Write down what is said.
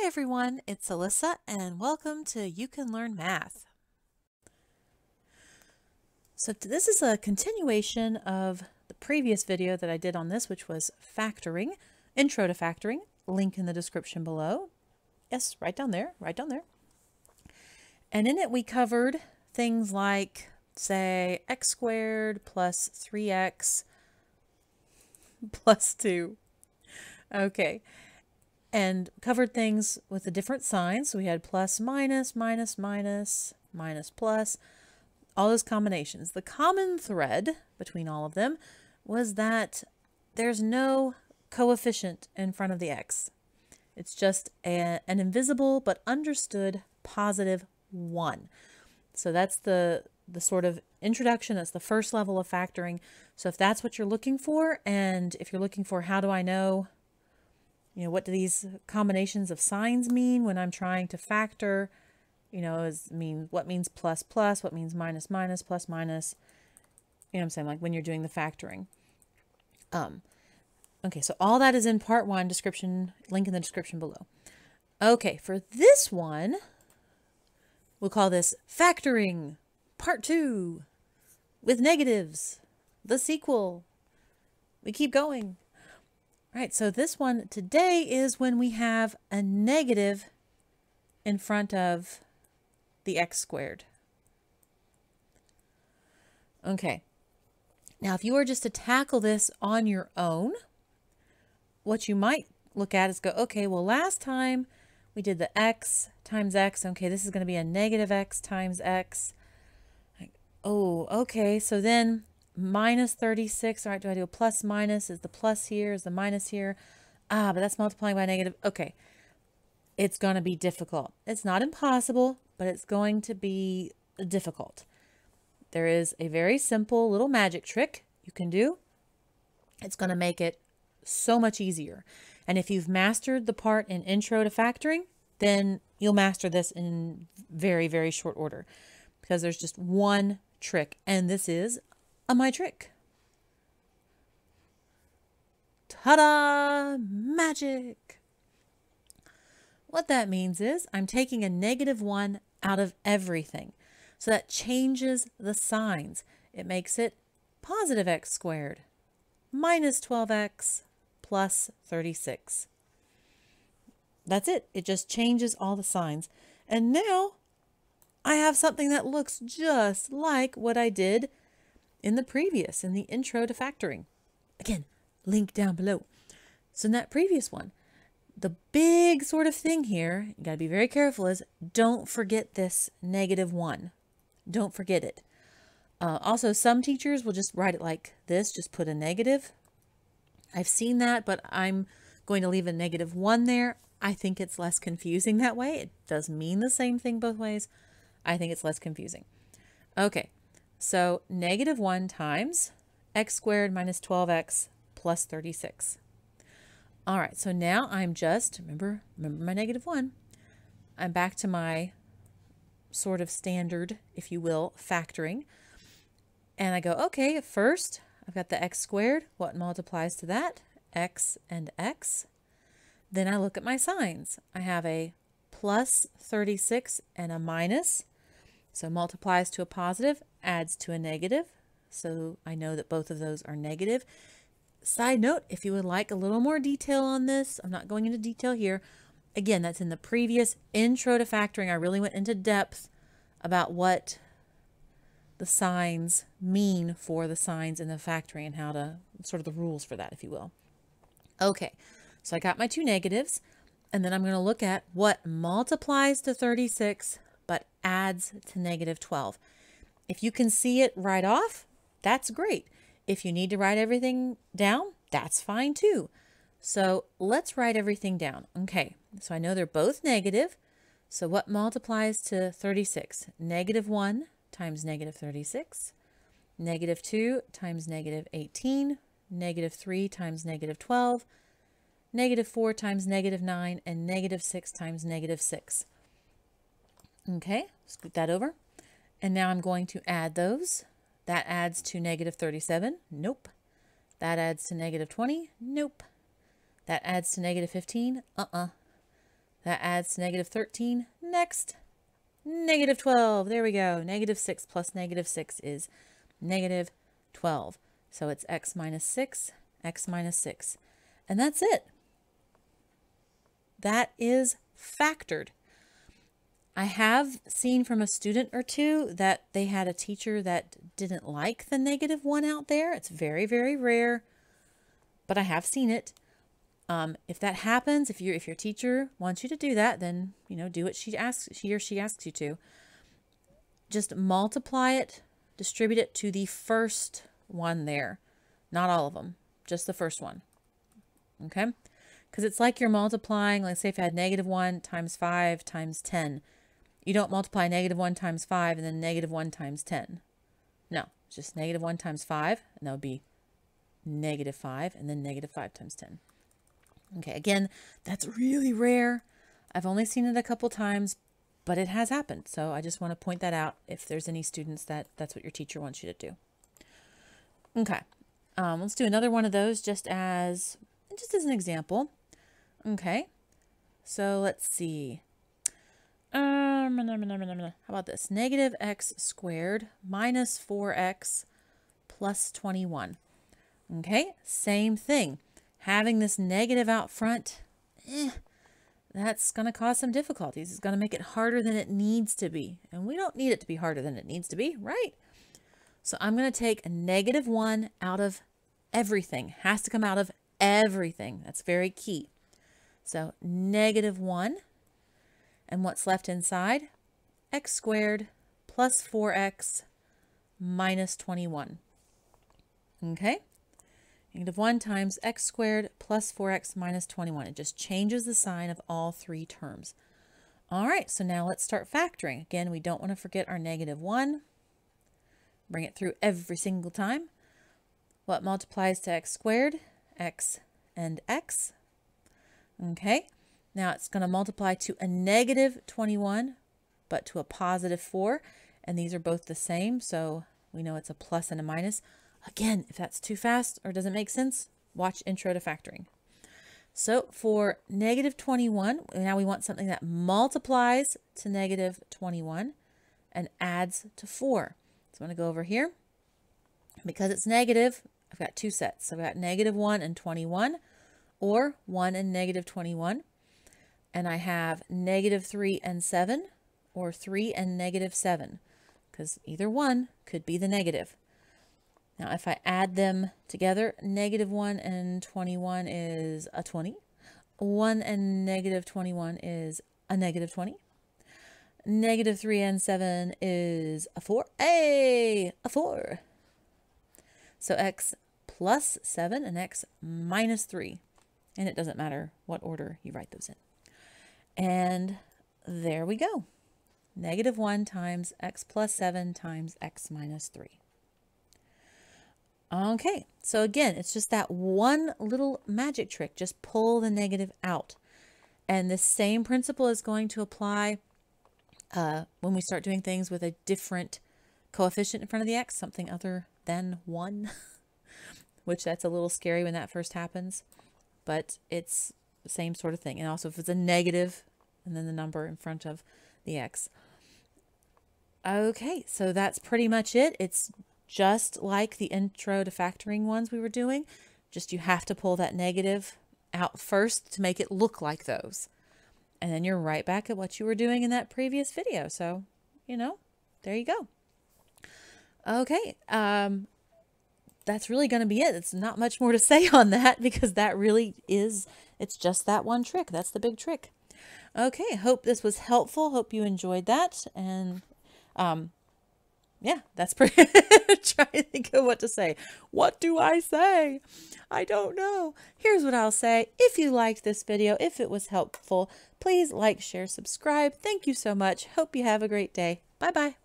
Hi everyone, it's Alyssa and welcome to You Can Learn Math. So this is a continuation of the previous video that I did on this, which was factoring, intro to factoring, link in the description below. Yes, right down there, right down there. And in it we covered things like, say, x squared plus 3x plus 2. Okay, and covered things with the different signs. So we had plus, minus, minus, minus, minus, plus, all those combinations. The common thread between all of them was that there's no coefficient in front of the x. It's just a, an invisible but understood positive 1. So that's the, the sort of introduction. That's the first level of factoring. So if that's what you're looking for, and if you're looking for how do I know you know, what do these combinations of signs mean when I'm trying to factor? You know, is mean what means plus plus, what means minus minus, plus minus. You know what I'm saying? Like when you're doing the factoring. Um, okay, so all that is in part one, description, link in the description below. Okay, for this one, we'll call this factoring part two with negatives, the sequel. We keep going. Right, so this one today is when we have a negative in front of the x squared. Okay, now if you were just to tackle this on your own, what you might look at is go, okay, well last time we did the x times x. Okay, this is going to be a negative x times x. oh, okay, so then minus 36. All right, do I do a plus minus? Is the plus here? Is the minus here? Ah, but that's multiplying by negative. Okay. It's going to be difficult. It's not impossible, but it's going to be difficult. There is a very simple little magic trick you can do. It's going to make it so much easier. And if you've mastered the part in Intro to Factoring, then you'll master this in very, very short order because there's just one trick. And this is a my trick. Ta-da! Magic! What that means is I'm taking a negative 1 out of everything. So that changes the signs. It makes it positive x squared minus 12x plus 36. That's it. It just changes all the signs. And now I have something that looks just like what I did in the previous, in the intro to factoring. Again, link down below. So in that previous one, the big sort of thing here, you got to be very careful, is don't forget this negative one. Don't forget it. Uh, also, some teachers will just write it like this, just put a negative. I've seen that, but I'm going to leave a negative one there. I think it's less confusing that way. It does mean the same thing both ways. I think it's less confusing. Okay, so negative 1 times x squared minus 12x plus 36. All right, so now I'm just, remember, remember my negative 1. I'm back to my sort of standard, if you will, factoring. And I go, okay, first I've got the x squared. What multiplies to that? x and x. Then I look at my signs. I have a plus 36 and a minus. So multiplies to a positive, adds to a negative. So I know that both of those are negative. Side note, if you would like a little more detail on this, I'm not going into detail here. Again, that's in the previous intro to factoring. I really went into depth about what the signs mean for the signs in the factoring and how to, sort of the rules for that, if you will. Okay, so I got my two negatives, and then I'm going to look at what multiplies to 36 but adds to negative 12. If you can see it right off, that's great. If you need to write everything down, that's fine too. So let's write everything down. Okay, so I know they're both negative. So what multiplies to 36? Negative 1 times negative 36, negative 2 times negative 18, negative 3 times negative 12, negative 4 times negative 9, and negative 6 times negative 6. Okay, scoot that over. And now I'm going to add those. That adds to negative 37. Nope. That adds to negative 20. Nope. That adds to negative 15. Uh-uh. That adds to negative 13. Next, negative 12. There we go. Negative 6 plus negative 6 is negative 12. So it's x minus 6, x minus 6. And that's it. That is factored. I have seen from a student or two that they had a teacher that didn't like the negative one out there. It's very, very rare, but I have seen it. Um, if that happens, if you if your teacher wants you to do that, then you know do what she asks she or she asks you to. Just multiply it, distribute it to the first one there, not all of them, just the first one. Okay, because it's like you're multiplying. Like say if I had negative one times five times ten, you don't multiply negative one times five and then negative one times ten. No, it's just negative one times five, and that would be negative five, and then negative five times ten. Okay, again, that's really rare. I've only seen it a couple times, but it has happened. So I just want to point that out if there's any students that that's what your teacher wants you to do. Okay, um, let's do another one of those just as just as an example. Okay, so let's see. Um, how about this? Negative x squared minus 4x plus 21. Okay, same thing having this negative out front, eh, that's going to cause some difficulties. It's going to make it harder than it needs to be. And we don't need it to be harder than it needs to be, right? So I'm going to take a negative 1 out of everything. Has to come out of everything. That's very key. So negative 1. And what's left inside? x squared plus 4x minus 21. Okay? Negative 1 times x squared plus 4x minus 21. It just changes the sign of all three terms. All right, so now let's start factoring. Again, we don't want to forget our negative 1. Bring it through every single time. What multiplies to x squared? x and x. Okay, now it's going to multiply to a negative 21, but to a positive 4. And these are both the same, so we know it's a plus and a minus. Again, if that's too fast or doesn't make sense, watch Intro to Factoring. So for negative 21, now we want something that multiplies to negative 21 and adds to 4. So I'm going to go over here. Because it's negative, I've got two sets. So I've got negative 1 and 21, or 1 and negative 21. And I have negative 3 and 7, or 3 and negative 7, because either one could be the negative. Now, if I add them together, negative 1 and 21 is a 20. 1 and negative 21 is a negative 20. Negative 3 and 7 is a 4. Hey, a 4. So x plus 7 and x minus 3. And it doesn't matter what order you write those in. And there we go. Negative 1 times x plus 7 times x minus 3. Okay, so again, it's just that one little magic trick. Just pull the negative out. And the same principle is going to apply uh, when we start doing things with a different coefficient in front of the x, something other than 1, which that's a little scary when that first happens. But it's the same sort of thing. And also if it's a negative and then the number in front of the x. Okay, so that's pretty much it. It's just like the intro to factoring ones we were doing, just you have to pull that negative out first to make it look like those. And then you're right back at what you were doing in that previous video. So, you know, there you go. Okay, um, that's really going to be it. It's not much more to say on that because that really is, it's just that one trick. That's the big trick. Okay, hope this was helpful. Hope you enjoyed that. And um, yeah, that's pretty. trying to think of what to say. What do I say? I don't know. Here's what I'll say. If you liked this video, if it was helpful, please like, share, subscribe. Thank you so much. Hope you have a great day. Bye bye.